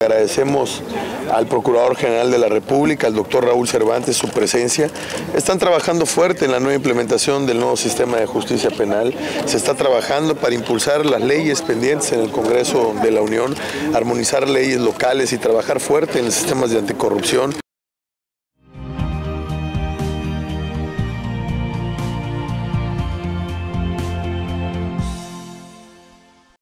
Agradecemos al Procurador General de la República, al doctor Raúl Cervantes, su presencia. Están trabajando fuerte en la nueva implementación del nuevo sistema de justicia penal. Se está trabajando para impulsar las leyes pendientes en el Congreso de la Unión, armonizar leyes locales y trabajar fuerte en los sistemas de anticorrupción.